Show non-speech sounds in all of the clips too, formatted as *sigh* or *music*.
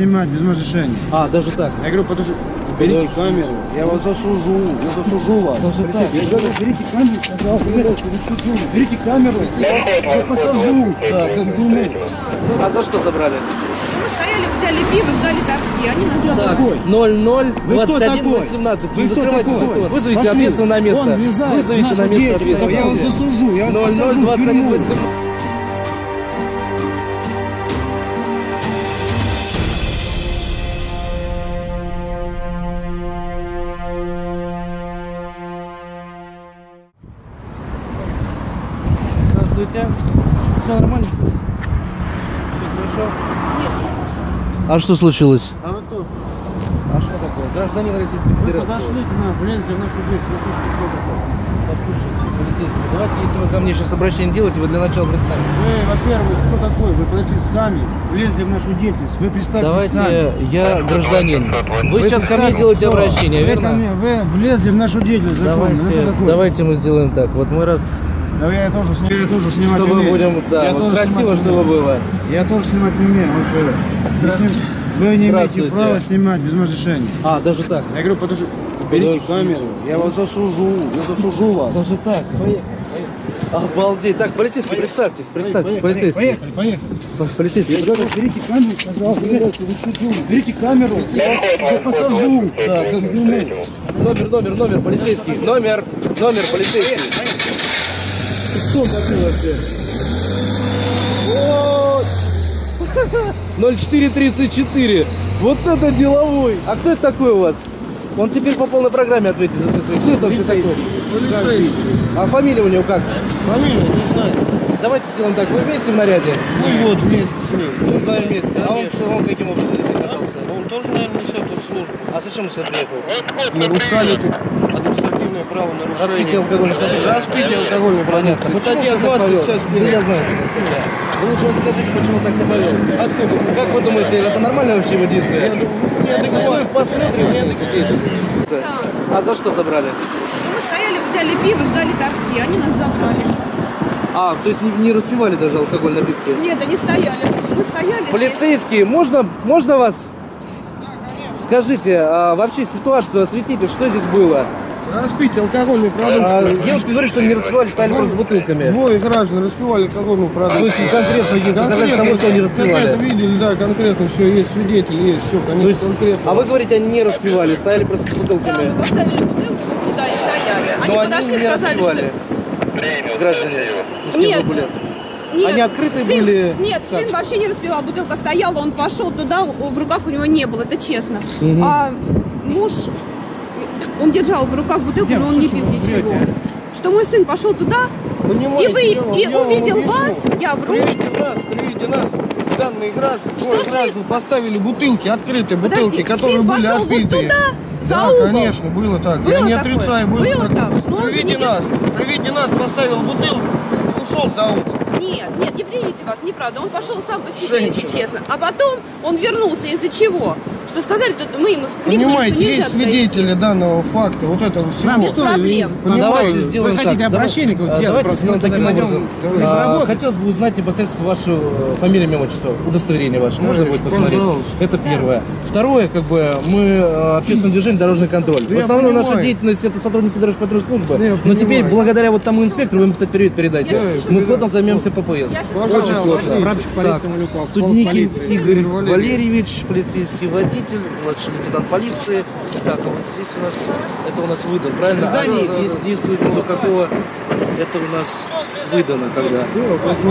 Снимать без разрешения. А, даже так. Я говорю, подожди, уберите камеру, я вас засужу, я засужу вас. Даже так. Я говорю, уберите камеру, пожалуйста, уберите камеру, я вас посажу. Да, как думаю. А за что забрали? Ну, мы стояли, взяли пиво, ждали такси. Они нас забрали. такой? 00 Вы кто 21 такой? 18. Вы кто такой? Вызовите ответственного на место. Вызовите на место деятельность, Я вас ответственного. засужу, я вас посажу в 00 21 тюрьму. А что случилось? А вы кто? А что такое? Гражданин Российской Вы Федерации. подошли к нам, влезли в нашу дверь? Послушайте, полицейский, давайте, если вы ко мне сейчас обращение делаете, вы для начала представьте. Вы, во-первых, кто такой? Вы подошли сами, влезли в нашу деятельность, вы представьтесь сами. Давайте, я гражданин. Вы, сейчас ко мне делаете кто? обращение, вы верно? Ко мне, вы влезли в нашу деятельность законно. Ну, Давайте, такой? давайте мы сделаем так. Вот мы раз, Да я тоже, сни- я тоже снимать чтобы умею. будем, да, я вот тоже красиво, чтобы было. Я тоже снимать не умею. Вот что вы. Вы Вы не имеете права снимать без разрешения. А, даже так. Я говорю, подожди, уберите камеру, я вас засужу, я засужу вас. Даже так. Обалдеть. Так, полицейский, представьтесь, представьтесь, полицейский. Поехали, поехали. Полицейский. Я говорю, берите камеру, пожалуйста. Берите камеру, я вас посажу. Да, как думаю. Номер, номер, номер, полицейский. Номер, номер, полицейский. Кто такой вообще? Вот. *laughs* 0434. Вот это деловой. А кто это такой у вас? Он теперь по полной программе ответит за все свои. Кто это вообще такой? Полицейский. А фамилия у него как? Фамилия, не знаю. Давайте сделаем так. Вы вместе в наряде? Мы вот вместе с ним. Вы вдвоем вместе. А он, он каким образом здесь оказался? Он тоже, наверное, несет тут службу. А зачем он сюда приехал? Нарушали тут административное право нарушения. Распитие алкогольных напитков. Распитие алкогольной Понятно. продукции. Почему Статья он так 20, повел? часть Ну, я первая. знаю. Вы лучше расскажите, почему так себя повел. Откуда? Как вы думаете, это нормально вообще его действие? Неадекватно. посмотрим. Да. А за что забрали? Ну, мы стояли, взяли пиво, ждали такси. Они нас забрали. А, то есть не, не распивали даже алкоголь напитки? Нет, они стояли. Мы стояли. здесь. Полицейские, можно, можно вас? Скажите, а вообще ситуацию осветите, что здесь было? Распитие алкогольной А, продукции. девушка говорит, что не распивали, стояли просто с бутылками. Двое граждан распивали алкогольную То продукцию. есть конкретно есть доказательства того, что они распивали. Конкретно видели, да, конкретно все, есть свидетели, есть все, То конечно, есть, конкретно. а вы говорите, они не распивали, стояли просто с бутылками. поставили бутылку вот туда и стояли. Они Но они подошли не и сказали, распивали. что... Граждане. Ну, с кем Нет, вы были? нет, Они открытые сын- были? Нет, Как? сын вообще не распивал. Бутылка стояла, он пошел туда, в руках у него не было, это честно. А муж, он держал в руках бутылку, но он не пил ничего. Что мой сын пошел туда, Понимаете, и вы- я и я увидел вас, я вру. При виде нас, при виде нас, данные граждане, Что ты- граждан поставили бутылки, открытые Подожди, бутылки, которые были пошел вот туда, за да, угол. конечно, было так. Было я не такое? отрицаю, было, Было так. так? Он При же виде не- нас, при виде нас поставил бутылку и ушел за угол. Нет, нет, не приведите вас, неправда. Он пошел сам по себе, если честно. А потом он вернулся из-за чего? Что сказали, что мы ему крикнули, Понимаете, что есть свидетели данного факта, вот этого всего. Без проблем. Ну, Понимаю. давайте Вы сделаем хотите так. обращение какое-то а, Давайте просто сделаем таким образом. Давайте. А. Хотелось бы узнать непосредственно вашу э, фамилию, имя, отчество, удостоверение ваше. Можно будет посмотреть? пожалуйста. Это первое. Второе, как бы, мы э, общественное движение, дорожный контроль. В основном наша деятельность это сотрудники дорожпатрульной службы. Я Но теперь, благодаря вот тому инспектору, вы им, кстати, привет передайте. Мы плотно займемся ППС. Пожалуйста. Очень плотно. Прапорщик полиции Так, Малюков, Студникин полиции. Игорь. Валерьевич, полицейский водитель, младший лейтенант полиции. Так, а вот здесь у нас, это у нас выдан, правильно? Здание А, де- действует до какого? Это у нас выдано когда?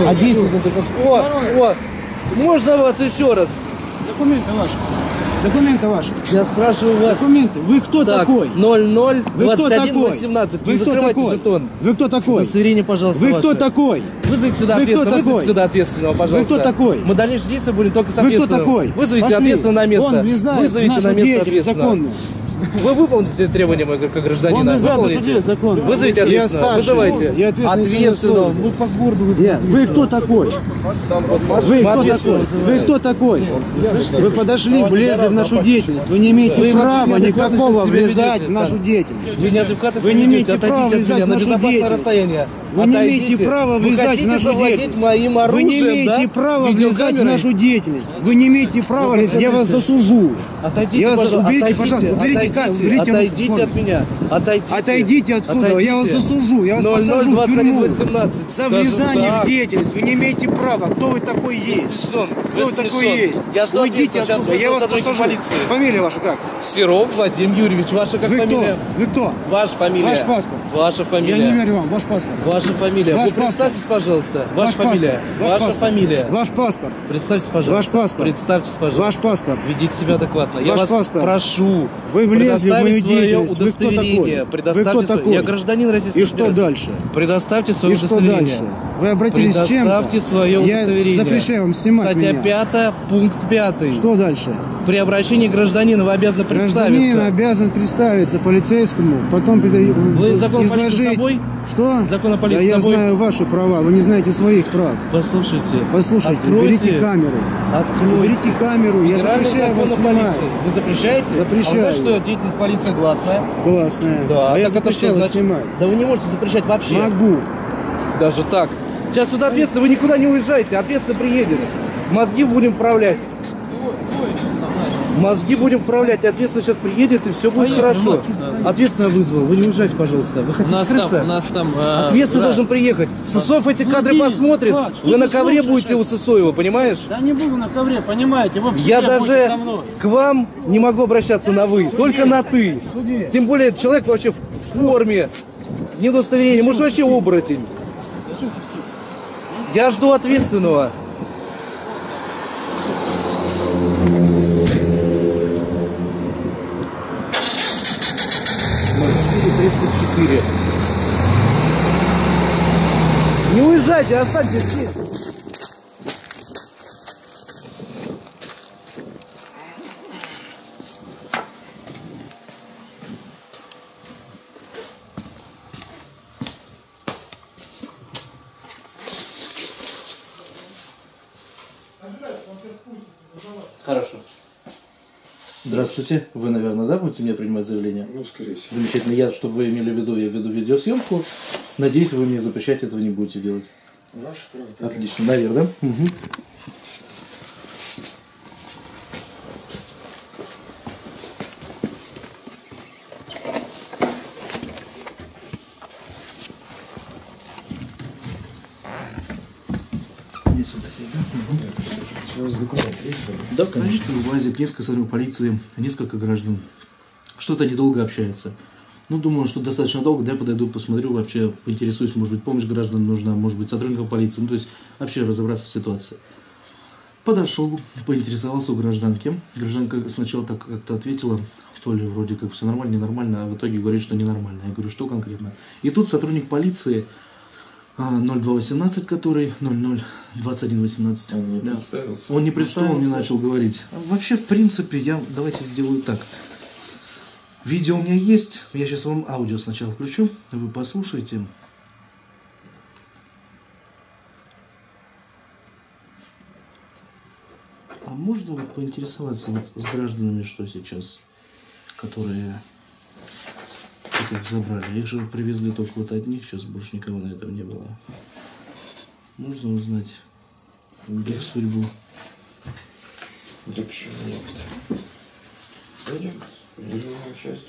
А действует это как? О, о, можно вас еще раз? Документы ваши. Документы ваши. Я спрашиваю вас. Документы. Вы кто Так, такой? 00 Вы кто 21 такой? 18. Вы кто такой? жетон. Вы кто такой? Удостоверение, пожалуйста, Вы кто ваше. такой? Вызовите сюда Вы кто ответственного, вызовите такой? сюда ответственного, пожалуйста. кто такой? Мы дальнейшие действия будем только с Вы кто такой? Вызовите Пошли. ответственного на место. Он Вызовите на место ответственного. законную. Вы выполните требования моего как гражданина. Он назад, Выполните. закон. Вызовите ответственного. Вызывайте. Я ответственный Ответственного. Мы по городу вызовем. вы кто такой? Вы кто такой? Вы кто такой? Вы подошли, влезли в нашу деятельность. Вы не имеете Вы права никакого влезать в нашу деятельность. Вы неадекватно Вы не имеете права влезать в на нашу деятельность. Вы не имеете права Вы влезать в нашу деятельность. Вы не имеете права влезать в нашу деятельность. Вы не имеете права влезать. Я вас засужу. Отойдите, Я вас- пожалуйста. уберите, отойдите, пожалуйста, уберите отойдите, уберите отойдите от меня. Отойдите. Отойдите отсюда, я вас засужу, я вас 00 посажу в тюрьму. 2118. За влезание Даже в деятельность вы не имеете права. Кто вы такой есть? Смешон. Кто Вы вы такой есть? Я жду Уйдите отсюда, я вас посажу. полиции. Фамилия ваша как? Серов Вадим Юрьевич. Ваша как Вы фамилия? кто? Вы кто? Ваша фамилия. Ваш паспорт. Ваша фамилия. Я не верю вам. Ваш паспорт. Ваша фамилия. Ваш Вы представьтесь, пожалуйста. Ваша Ваш фамилия. паспорт. Ваш Ваша паспорт. фамилия. Ваш паспорт. Представьтесь, пожалуйста. Ваш паспорт. Представьтесь, пожалуйста. Ваш паспорт. Ведите себя адекватно. Я Ваш вас паспорт. прошу. Вы влезли в мою деятельность. Вы кто такой? Предоставьте Вы кто свое- такой? Я гражданин Российской И что дальше? Предоставьте свое И что удостоверение. дальше? Вы обратились с чем-то? Предоставьте свое Я удостоверение. запрещаю вам снимать Статья меня. 5, пункт 5. Что дальше? При обращении гражданина вы обязаны Гражданин представиться. обязан представиться полицейскому, потом Вы закон с изложить. собой? Что? Закон о полиции Да я собой? знаю ваши права, вы не знаете своих прав. Послушайте. Послушайте, Откройте. берите камеру. Откройте. Берите камеру, я запрещаю вас закон снимать. полиции. Вы запрещаете? Запрещаю. А вы что деятельность полиции гласная? Классная. Да. а я так это запрещаю вас значит? снимать. Да вы не можете запрещать вообще. Могу. Даже так. Сейчас сюда ответственно, вы никуда не уезжаете, ответственно приедет. Мозги будем вправлять. Мозги будем вправлять, ответственно сейчас приедет и все будет хорошо. Ответственно вызвал, вы не уезжайте, пожалуйста. Вы хотите нас скрыться? там, у нас там э, Ответственно брат, должен приехать. Сысоев эти кадры Иди, посмотрит, что вы на ковре слушаешь будете у Сысоева, понимаешь? Да не буду на ковре, понимаете? Вы Я даже к вам не могу обращаться на вы, только на ты. Тем более человек вообще в форме, не удостоверение, может вообще оборотень. Я жду ответственного. Останьтесь здесь. Хорошо. Здравствуйте. Вы, наверное, да, будете мне принимать заявление? Ну, скорее всего. Замечательно. Я, чтобы вы имели в виду, я веду видеосъемку. Надеюсь, вы мне запрещать этого не будете делать. Наше право. Отлично. Иди сюда, сядь, да? Да, конечно, вылазит несколько сотрудников полиции, несколько граждан. Что-то недолго общаются. Ну, думаю, что достаточно долго, да, я подойду, посмотрю, вообще поинтересуюсь, может быть, помощь граждан нужна, может быть, сотрудникам полиции, ну, то есть вообще разобраться в ситуации. Подошел, поинтересовался у гражданки. Гражданка сначала так как-то ответила, то ли вроде как все нормально, ненормально, а в итоге говорит, что ненормально. Я говорю, что конкретно? И тут сотрудник полиции а, 0218, который 002118. Он не да. представился. Он не представил, не начал говорить. А Вообще, в принципе, я давайте сделаю так. Видео у меня есть. Я сейчас вам аудио сначала включу. Вы послушайте. А можно вот поинтересоваться вот с гражданами, что сейчас, которые вот их забрали? Их же привезли только вот одних, сейчас больше никого на этом не было. Можно узнать их судьбу? Да почему нет? Пойдем, дежурную часть.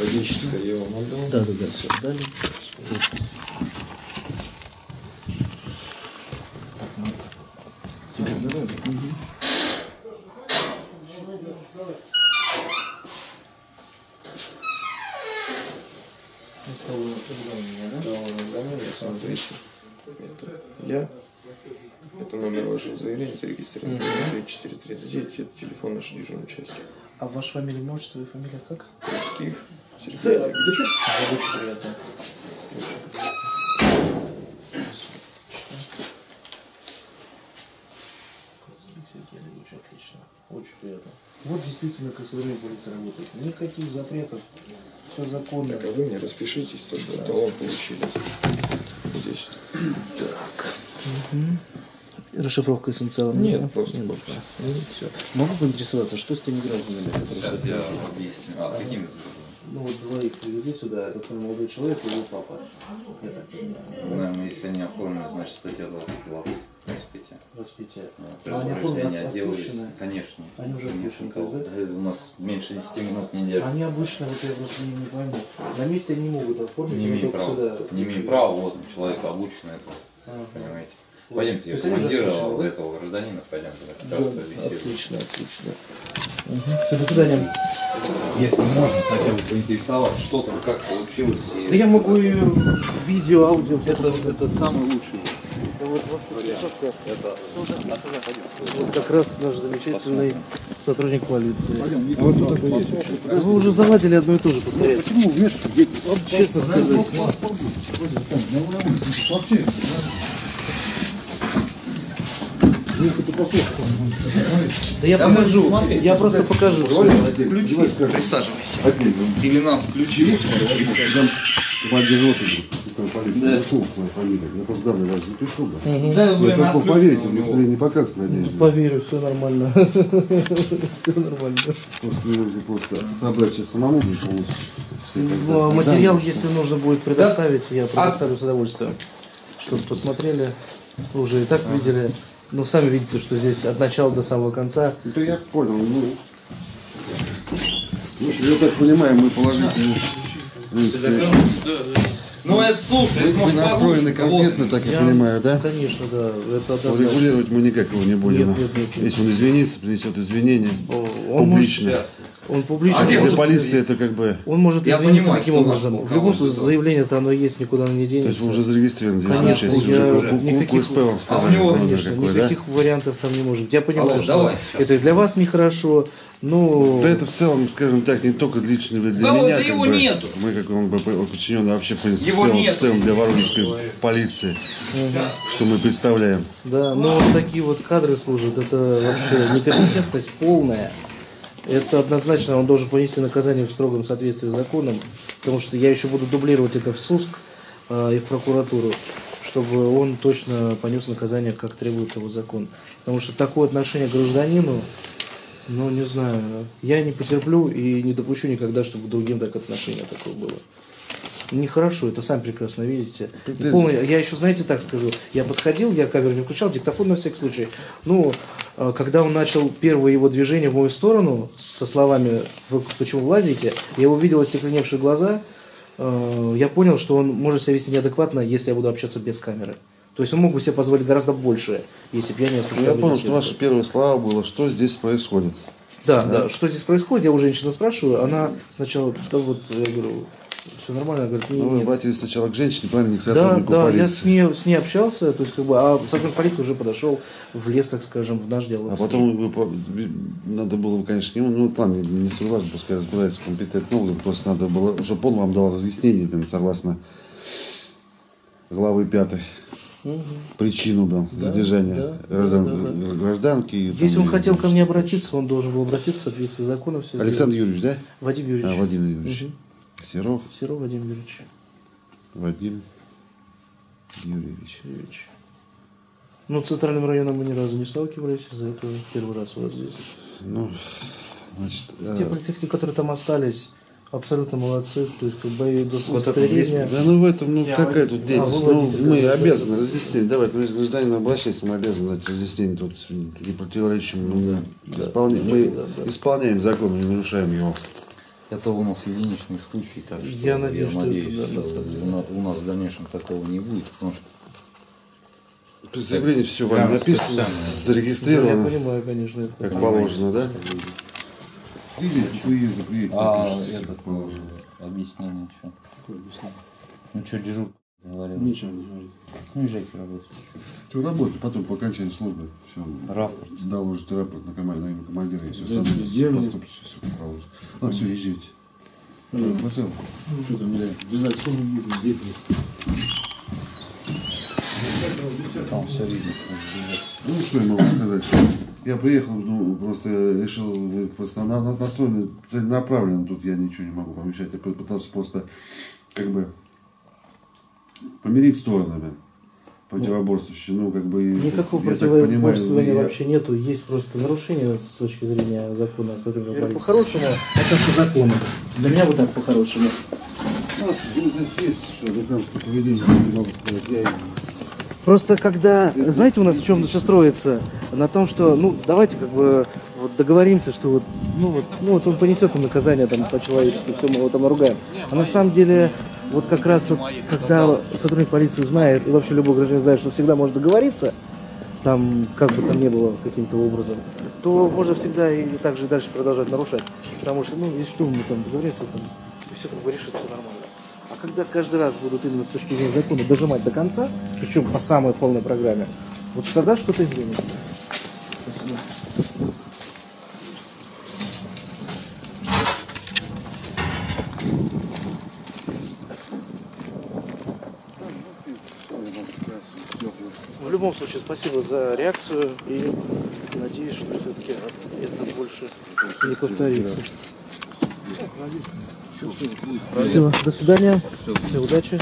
Логическое я вам отдал. Да, да, да, все, дали. Да, уведомление, смотрите. Это я. Это номер вашего заявления зарегистрирован. 3439. Это телефон нашей дежурной части. А ваша фамилия, можете свою фамилию как? Скиф. Сергей Олегович. Очень приятно. Очень отлично. Очень приятно. Вот действительно, как современная полиция работает. Никаких запретов. Все законно. Так, а вы мне распишитесь, то, что талон получили. Здесь. Так. Расшифровка эссенциала? Нет, просто Нет, ну, все. Могу поинтересоваться, что с теми гражданами, которые Сейчас я приехали? объясню. А, с какими? Ну вот двоих привезли сюда, это твой молодой человек и его папа. Я так понимаю. Наверное, если они оформлены, значит статья 22 распития. Распитие. Ну, А они оформлены, отпущены? конечно. Они уже отпущены, да? Да, У нас меньше 10 минут не держат. Они обычно, вот я просто не, не пойму, на месте они могут оформить, Не только права. сюда. Не имеем права, вот человек обучен это. Ага. Понимаете? Вот. Пойдемте, я командира да? этого гражданина, пойдем туда, побеседуем. Отлично, отлично. Все, до свидания. Если можно, хотя бы поинтересовать, что там, как получилось. и- Да я могу и видео, аудио. всё Это, это самый лучший. Вот как раз наш замечательный сотрудник полиции. А вот кто такой есть? Вы уже заладили одно и то же повторять. Почему вмешиваться? Вот честно сказать. Вообще. Да я покажу. Я просто покажу. Присаживайся. Или нам полиции. Да. Я просто данные вас запишу. Да. Да, Я со слов поверите, мне быстрее не показывать, надеюсь. Поверю, все нормально. *laughs* Все нормально. Просто мне нужно просто собрать сейчас самому будет полностью. Ну, а материал, если нужно будет предоставить, я предоставлю с удовольствием. Чтобы посмотрели, вы уже и так видели. Ну, сами видите, что здесь от начала до самого конца. Да я понял, ну... Ну, я так понимаю, мы положительно... принципе, Ну это слушай, это Вы может настроены конкретно, так я понимаю, да? Конечно, да. Это однозначно. Урегулировать мы никак его не будем. Нет, нет, нет, нет. Если он извинится, принесет извинения Он публично. может, он публично. А Для полиции это как бы... Он может Я извиниться понимаю, каким что образом. В любом случае, заявление-то оно есть, никуда оно не То есть денется. вы уже зарегистрированы в Конечно, я уже никаких- КСП вам А у сказали, него, Конечно, какой, да? никаких вариантов там не может быть. Я понимаю, Алло, что давай, это и для вас нехорошо. Ну, Да это в целом, скажем так, не только лично для Да меня, да как его бы, нету. мы как он бы подчиненный вообще в принципе Его в целом, нету. в целом для воронежской полиции, что мы представляем. Да, но вот такие вот кадры служат, это вообще некомпетентность полная. Это однозначно он должен понести наказание в строгом соответствии с законом, потому что я еще буду дублировать это в СУСК э, и в прокуратуру, чтобы он точно понес наказание, как требует того закон. Потому что такое отношение к гражданину, ну не знаю, я не потерплю и не допущу никогда, чтобы другим так отношение такое было. Нехорошо, это сами прекрасно видите. ты- Полный- я еще, знаете, так скажу, я подходил, я камеру не включал, диктофон на всякий случай. Ну, э, когда он начал первое его движение в мою сторону, со словами «Вы почему вы лазите?», я увидел остекленевшие глаза, э, я понял, что он может себя вести неадекватно, если я буду общаться без камеры. То есть он мог бы себе позволить гораздо больше, если бы я не осуществлял. я понял, что беседу. ваши первые слова было, что здесь происходит. Да, да, Что здесь происходит? Я у женщины спрашиваю. Она сначала, да вот, я говорю, все нормально. Говорит, Ну, вы обратились сначала к женщине, правильно, не к Да, сотруднику да, полиции. я с ней, с ней общался, то есть как бы, а сотрудник полиции уже подошел в лес, так скажем, в наш диалог. А потом вы, надо было, бы, конечно, не, ну, план не, не согласен, пускай разбирается компетентный орган, просто надо было, чтобы он вам дал разъяснение, прям, согласно главы пятой, причину дал задержания да, граждан- да, да, гражданки. Если там, он хотел ко мне обратиться, он должен был обратиться в соответствии с законом. Все Александр Юрьевич, да? Вадим Юрьевич. А, Владимир Юрьевич. Серов Серов Вадим Юрьевич. Вадим Юрьевич. Юрьевич. Ну, центральным районом мы ни разу не сталкивались, за это первый раз у вас здесь. Ну, значит, Те полицейские, которые там остались, абсолютно молодцы, то есть как бы и до удостоверения. Да ну в этом, ну какая тут А, деятельность? вы Ну, мы да, обязаны разъяснить. Давай, мы гражданин обращайся, мы обязаны дать разъяснение тут не противоречим. Ну, мы, исполняем, мы исполняем закон, мы не нарушаем его. Это у нас единичный случай, так что Я надеюсь, что это, надеюсь, да, на что самом деле. у на- у нас в дальнейшем такого не будет, потому что При заявлении все вами написано, специально. Да, я зарегистрировано, понимаю, конечно, это. как положено, да? Приезду, приедете, а это положено. объяснение что? Ну что, говорил? Ничего не говорит. Ну езжайте работать. Ты работай, потом по окончании службы все. Рапорт. Доложите рапорт на, команде, на имя командира, если Да, сделано. поступит, все положено. А, все, езжайте. Посыл. Что там, бля, вязать сумму будет деятельность. Там все видно. Ну, что я могу сказать? Я приехал, ну, просто решил, просто на, на, настроены целенаправленно, тут я ничего не могу помещать. Я пытался просто, как бы, помирить сторонами противоборствующие. Ну, как бы, Никакого я так противоборствования я- вообще нету, есть просто нарушение с точки зрения закона о. По-хорошему, это по закону. Для меня вот так по-хорошему. Ну, здесь есть, что американское поведение, не могу сказать. Я Просто когда, знаете, у нас в чем все строится? На том, что, ну, давайте как бы вот договоримся, что вот, ну вот, ну вот он понесет наказание там по-человечески, все, мы его там ругаем. А на самом деле, вот как раз вот, когда сотрудник полиции знает, и вообще любой гражданин знает, что всегда может договориться, там, как бы там ни было каким-то образом, то можно всегда и так же дальше продолжать нарушать. Потому что, ну, если что, мы там договоримся, там, и все как бы решится нормально. Когда каждый раз будут именно с точки зрения закона дожимать до конца, причем по самой полной программе, вот тогда что-то изменится. Спасибо. В любом случае, спасибо за реакцию и надеюсь, что все-таки это больше не повторится. Все, до свидания. Все, удачи.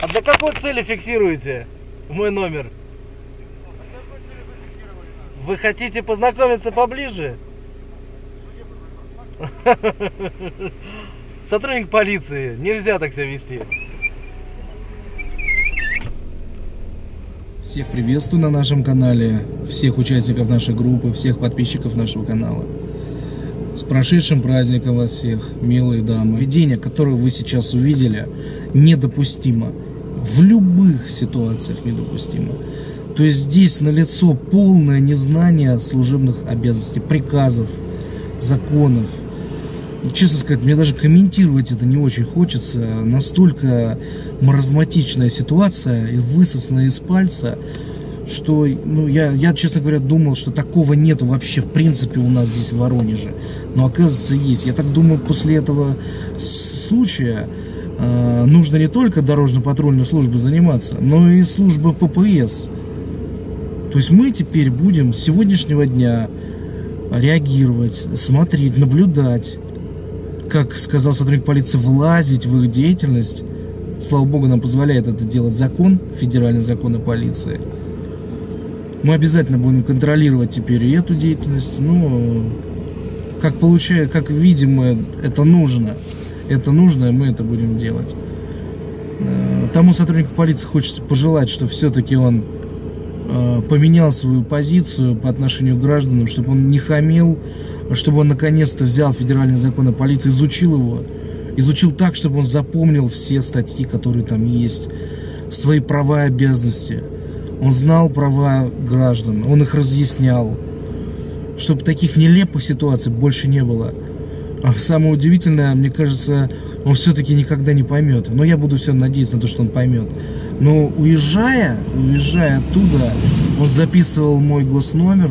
А для какой цели фиксируете мой номер? Хотите познакомиться поближе? Сотрудник полиции, нельзя так себя вести. Всех приветствую на нашем канале, всех участников нашей группы, всех подписчиков нашего канала. С прошедшим праздником вас всех, милые дамы. Видение, которое вы сейчас увидели, недопустимо. В любых ситуациях недопустимо. То есть здесь налицо полное незнание служебных обязанностей, приказов, законов. Честно сказать, мне даже комментировать это не очень хочется. Настолько маразматичная ситуация и высосанная из пальца, что ну, я, я, честно говоря, думал, что такого нету вообще в принципе у нас здесь в Воронеже. Но оказывается есть. Я так думаю, после этого случая э, нужно не только дорожно-патрульной службой заниматься, но и служба ППС. То есть мы теперь будем с сегодняшнего дня реагировать, смотреть, наблюдать, как сказал сотрудник полиции, влазить в их деятельность. Слава богу, нам позволяет это делать закон, федеральный закон о полиции. Мы обязательно будем контролировать теперь и эту деятельность. Ну, как получается, как видимо, это нужно. Это нужно, и мы это будем делать. Э, Тому сотруднику полиции хочется пожелать, что все-таки он поменял свою позицию по отношению к гражданам, чтобы он не хамил, чтобы он наконец-то взял федеральный закон о полиции, изучил его, изучил так, чтобы он запомнил все статьи, которые там есть, свои права и обязанности. Он знал права граждан, он их разъяснял, чтобы таких нелепых ситуаций больше не было. А самое удивительное, мне кажется, он все-таки никогда не поймет. Но я буду все надеяться на то, что он поймет. Но уезжая, уезжая оттуда, он записывал мой госномер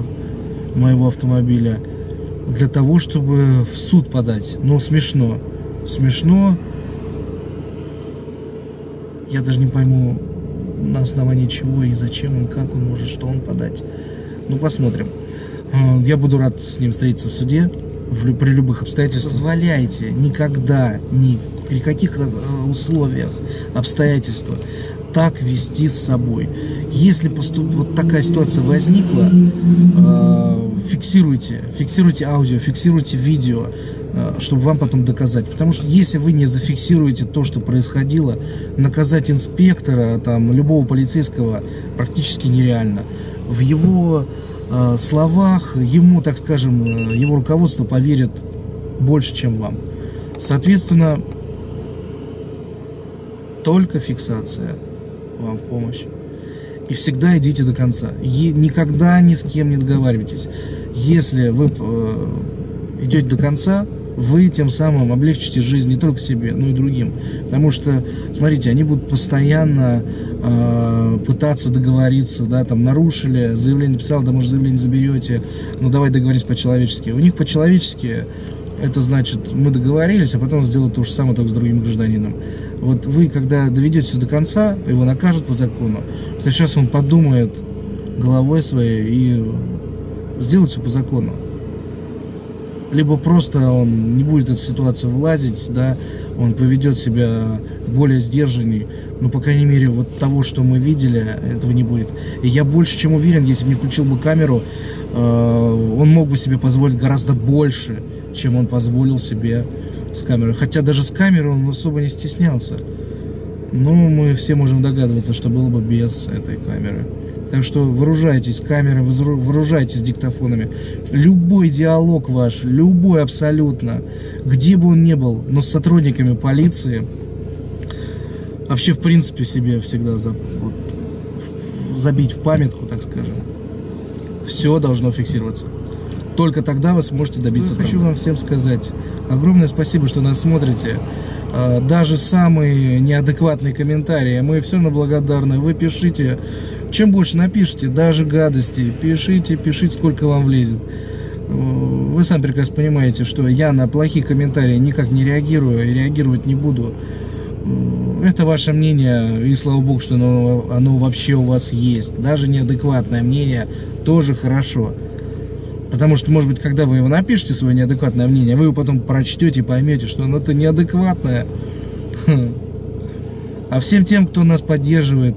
моего автомобиля для того, чтобы в суд подать. Но смешно. Смешно. Я даже не пойму, на основании чего и зачем он, как он может, что он подать. Ну, посмотрим. Э, Я буду рад с ним встретиться в суде в при любых обстоятельствах. Позволяйте никогда, ни при каких э, условиях, обстоятельствах так вести с собой. Если поступ- вот такая ситуация возникла, э, фиксируйте, фиксируйте аудио, фиксируйте видео, э, чтобы вам потом доказать. Потому что если вы не зафиксируете то, что происходило, наказать инспектора, там, любого полицейского практически нереально. В его э, словах ему, так скажем, э, его руководство поверит больше, чем вам. Соответственно, только фиксация вам в помощь. И всегда идите до конца. Е- никогда ни с кем не договаривайтесь. Если вы э, идете до конца, вы тем самым облегчите жизнь не только себе, но и другим. Потому что, смотрите, они будут постоянно э, пытаться договориться, да, там нарушили, заявление написал, да, может, заявление заберете, ну давай договоримся по-человечески. У них по-человечески это значит, мы договорились, а потом сделают то же самое только с другим гражданином. Вот вы, когда доведете все до конца, его накажут по закону, то сейчас он подумает головой своей и сделает все по закону. Либо просто он не будет в эту ситуацию влазить, да, он поведет себя более сдержанней. Ну, по крайней мере, вот того, что мы видели, этого не будет. И я больше чем уверен, если бы не включил бы камеру, э, он мог бы себе позволить гораздо больше, чем он позволил себе с камерой. Хотя даже с камерой он особо не стеснялся. Но мы все можем догадываться, что было бы без этой камеры. Так что вооружайтесь камерой, вооружайтесь диктофонами. Любой диалог ваш, любой абсолютно, где бы он ни был, но с сотрудниками полиции, вообще в принципе себе всегда за, вот, забить в памятку, так скажем. Все должно фиксироваться. Только тогда вы сможете добиться. Я хочу вам всем сказать огромное спасибо, что нас смотрите. А, даже самые неадекватные комментарии, мы все равно благодарны. Вы пишите чем больше напишите, даже гадости, пишите, пишите, сколько вам влезет. Вы сами прекрасно понимаете, что я на плохие комментарии никак не реагирую и реагировать не буду. Это ваше мнение, и слава богу, что оно, оно вообще у вас есть. Даже неадекватное мнение тоже хорошо. Потому что, может быть, когда вы его напишете, свое неадекватное мнение, вы его потом прочтете и поймете, что оно-то неадекватное. *laughs* А всем тем, кто нас поддерживает,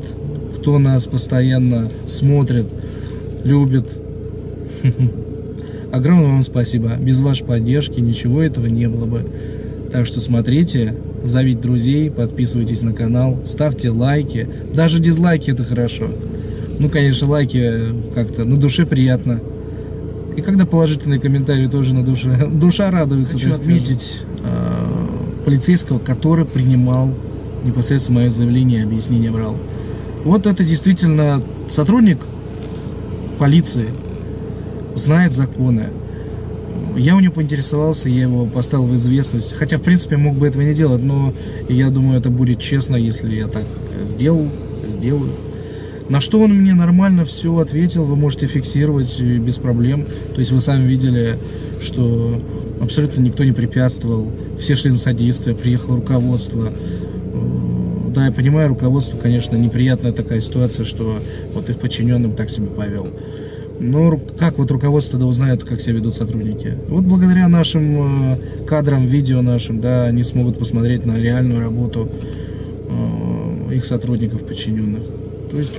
кто нас постоянно смотрит, любит. *laughs* Огромное вам спасибо. Без вашей поддержки ничего этого не было бы. Так что смотрите, зовите друзей, подписывайтесь на канал, ставьте лайки. Даже дизлайки это хорошо. Ну, конечно, лайки как-то на душе приятно. И когда положительные комментарии тоже на душе. *laughs* Душа радуется. Хочу отметить э, полицейского, который принимал непосредственно мое заявление и объяснение брал. Вот это действительно сотрудник полиции, знает законы. Я у него поинтересовался, я его поставил в известность. Хотя, в принципе, мог бы этого не делать, но я думаю, это будет честно, если я так сделал, сделаю. На что он мне нормально все ответил, вы можете фиксировать без проблем. То есть вы сами видели, что абсолютно никто не препятствовал, все шли на содействие, приехало руководство, да, я понимаю, руководству, конечно, неприятная такая ситуация, что вот их подчиненным так себя повел. Но как вот руководство да узнает, как себя ведут сотрудники? Вот благодаря нашим э, кадрам, видео нашим, да, они смогут посмотреть на реальную работу э, их сотрудников подчиненных. То есть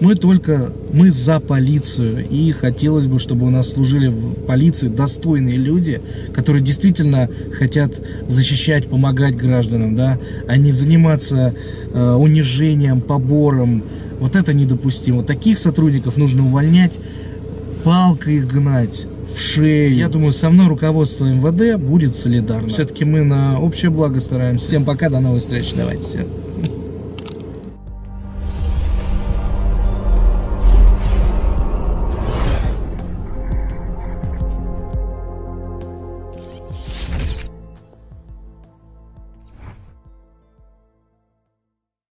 мы только, мы за полицию, и хотелось бы, чтобы у нас служили в полиции достойные люди, которые действительно хотят защищать, помогать гражданам, да, а не заниматься э, унижением, побором. Вот это недопустимо. Таких сотрудников нужно увольнять, палкой их гнать в шею. Я думаю, со мной руководство МВД будет солидарно. Все-таки мы на общее благо стараемся. Всем пока, до новых встреч. Давайте все.